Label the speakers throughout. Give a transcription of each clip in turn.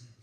Speaker 1: hard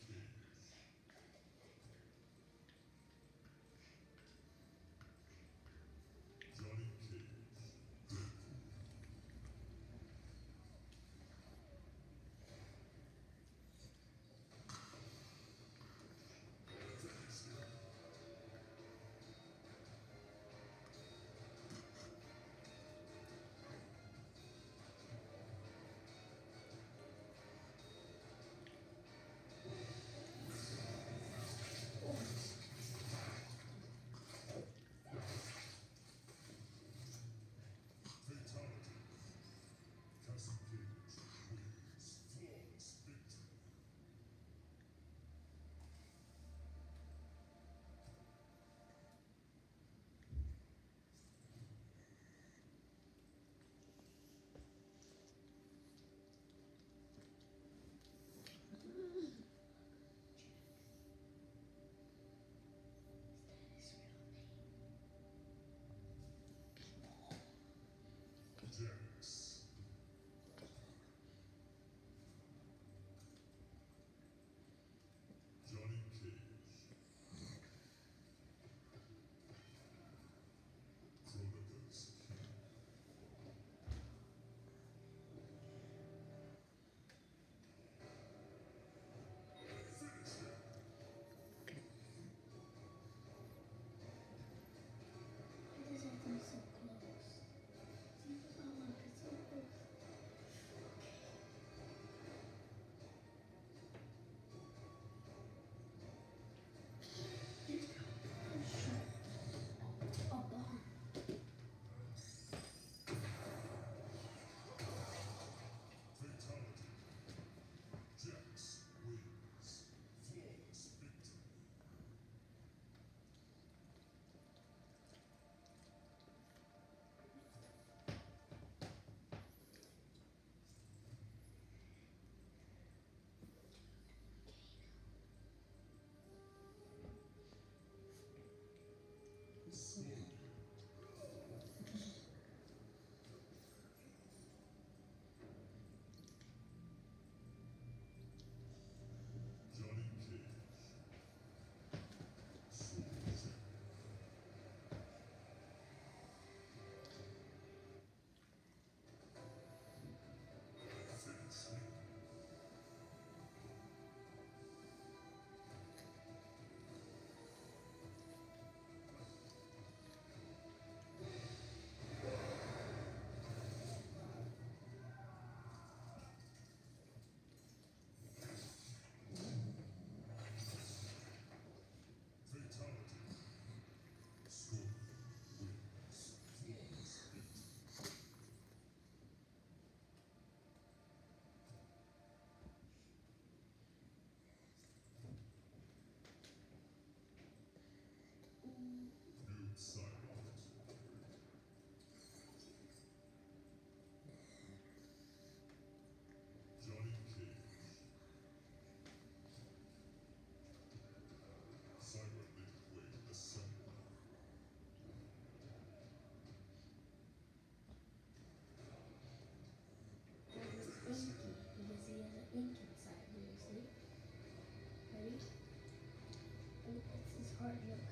Speaker 1: look.